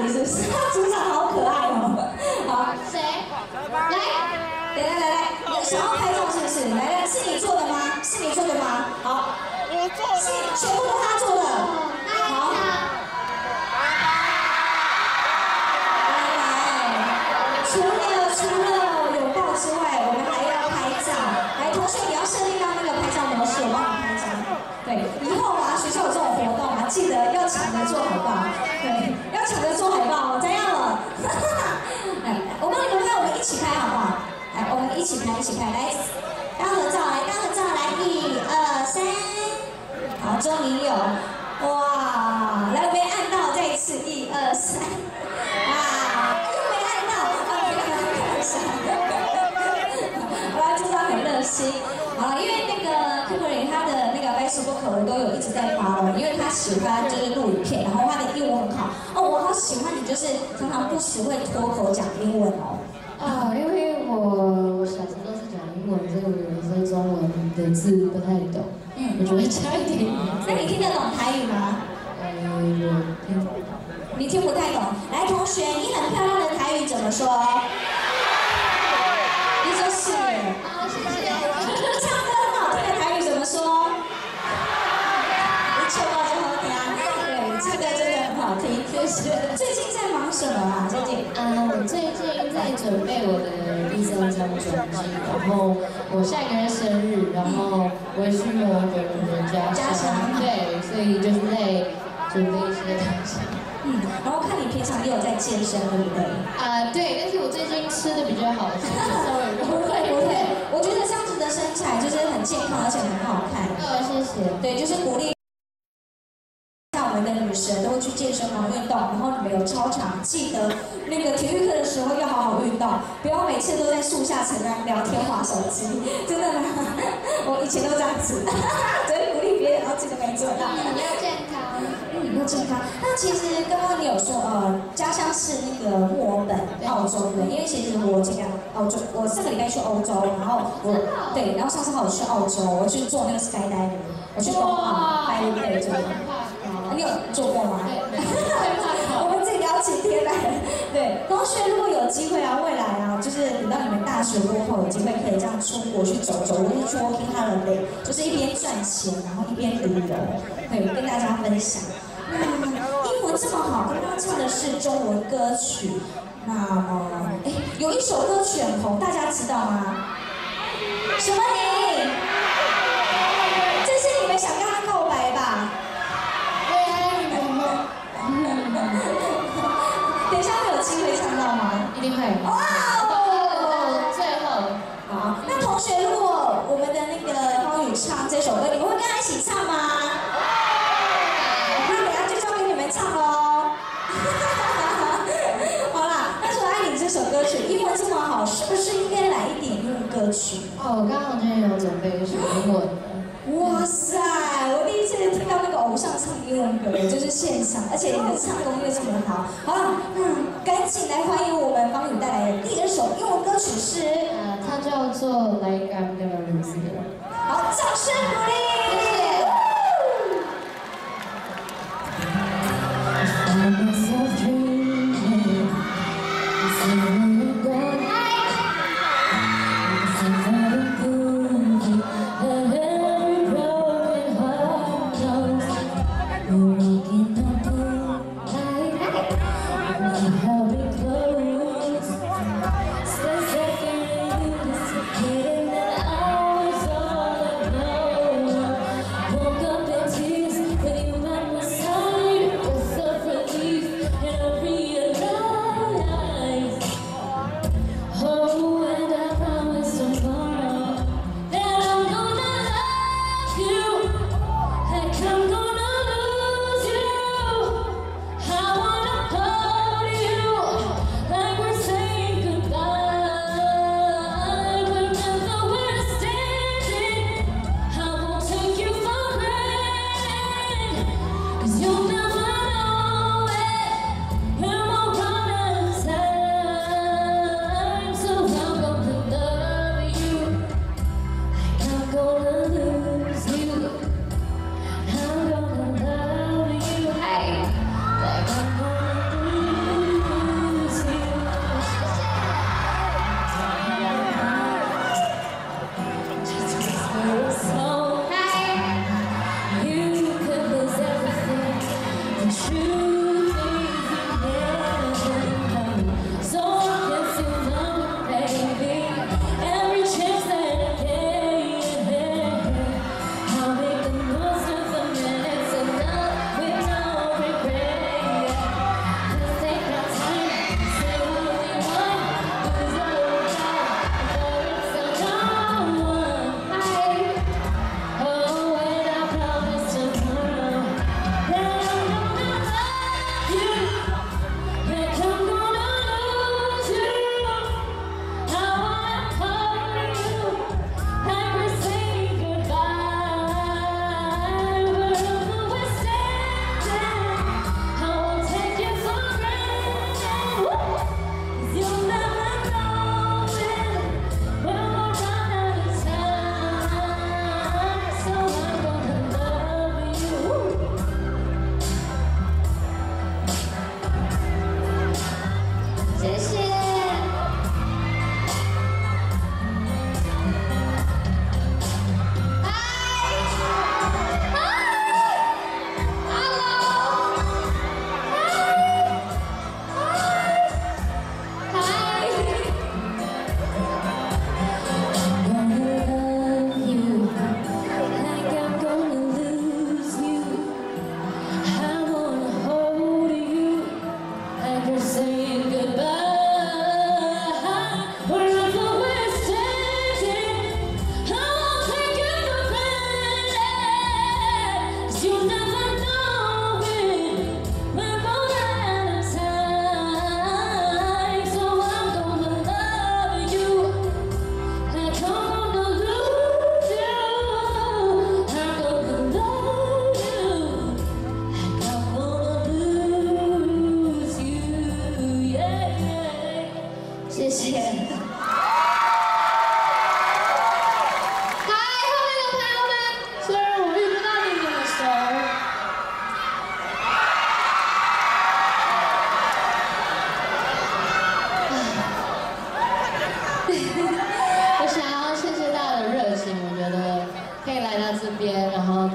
你是不是他组长好可爱哦？好谁？来。来来来想要拍照是不是来来是你做的吗？是你做的吗？好。我做的。是全部都他做的。好。来来除了除了拥抱之外我们还要拍照。来同学你要设定到那个拍照模式我帮你拍照。对以后啊学校有这种活动啊记得要抢着做好不好？对。抢着做海报哦，这样了。来，我帮你们拍，我们一起拍好不好？来，我们一起拍，一起拍，来，大合照，来，大合照，来，一二三，好，终于有，哇，来，我没按到，再一次，一二三，啊，又没按到，啊，没有，开玩笑，我要知道很热心，好，因为那个 Kimberly 他 Facebook 我都有一直在发了，因为他喜欢就是录影片，然后他的英文很好，哦，我好喜欢你，就是常常不时会脱口讲英文哦。啊，因为我我小时候都是讲英文，所以我有的时候中文的字不太懂，嗯我觉得加一点语那你听得懂台语吗？呃，我听不懂。你听不太懂。来，同学，你很漂亮的台语怎么说？你说是。好，谢谢。最近在忙什么啊？最近？啊，我最近在准备我的第三张专辑，然后我下一个月生日，然后我也去我本人的家家乡对，所以就是在准备一些东西。嗯，然后看你平常也有在健身，对不对？啊，对，但是我最近吃的比较好，不会不会，我觉得这样子的身材就是很健康，而且很好看。呃，谢谢。对，就是鼓励。像我们的女神都会去健身房运动，然后你们有操场，记得那个体育课的时候要好好运动，不要每次都在树下乘凉聊天、划手机，真的吗？我以前都这样子，所以鼓励别人，然后自己都没做到。你要健康。嗯，要健康。那其实刚刚你有说，呃，家乡是那个墨尔本，澳洲对，因为其实我这个澳洲，我上个礼拜去欧洲，然后我对，然后上次还有去澳洲，我去做那个 skydiving，我去东澳，拜对做的。啊你有做过吗？我们自己聊起天来。对，同学如果有机会啊，未来啊，就是等到你们大学过后有机会可以这样出国去走走，我是去 working holiday，就是一边赚钱，然后一边旅游，对，跟大家分享。那英文这么好，刚刚唱的是中文歌曲，那么哎，有一首歌曲很红，大家知道吗？什么你？一定会。哇哦！最后，好，那同学，如果我们的那个方宇唱这首歌，你们会跟他一起唱吗？那等下就交给你们唱喽。好啦，那除了爱你这首歌曲，英文这么好，是不是应该来一点英文歌曲？哦，我刚好今天有准备一首英文的。哇塞！像唱英文歌就是现场而且你的唱功又唱很好。好了那赶紧来欢迎我们帮你带来的第二首英文歌曲是？呃它叫做 like i'm the loser 好掌声鼓励！If said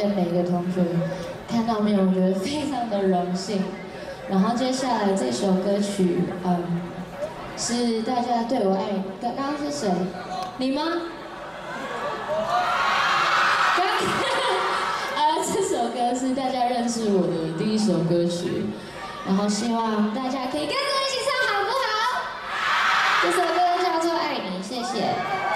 跟每个同学看到面，我觉得非常的荣幸。然后接下来这首歌曲，嗯，是大家对我爱，刚刚是谁？你吗？刚，呃，这首歌是大家认识我的第一首歌曲，然后希望大家可以跟着一起唱，好不好？这首歌叫做《爱你》，谢谢。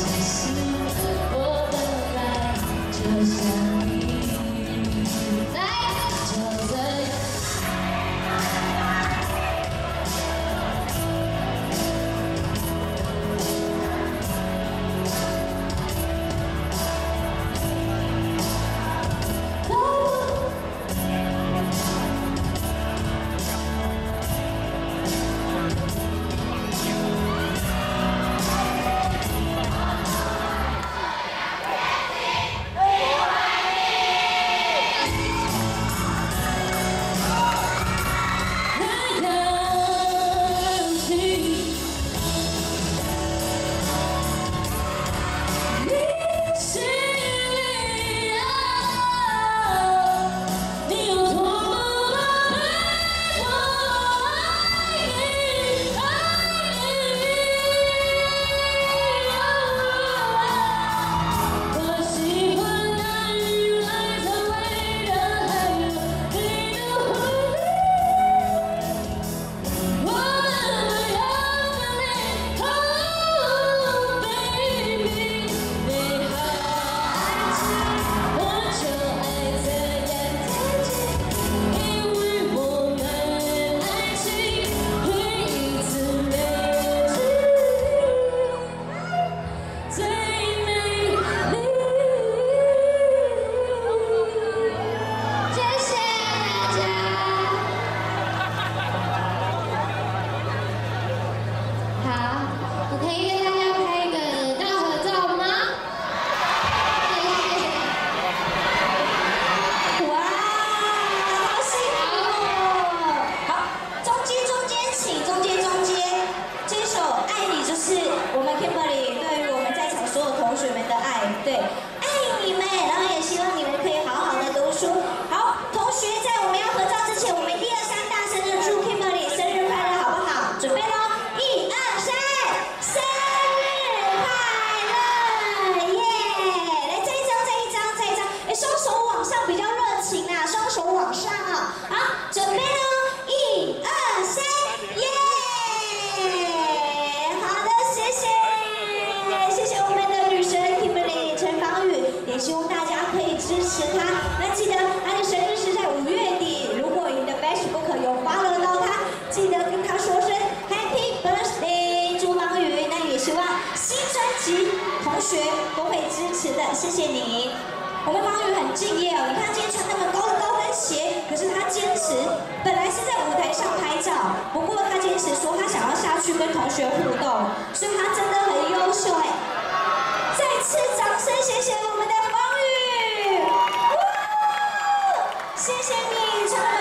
其实我本来就像新专辑，同学都会支持的，谢谢你。我们方宇很敬业哦，你看今天穿那么高的高跟鞋，可是他坚持，本来是在舞台上拍照，不过他坚持说他想要下去跟同学互动，所以他真的很优秀哎。再次掌声，谢谢我们的方宇，谢谢你，穿。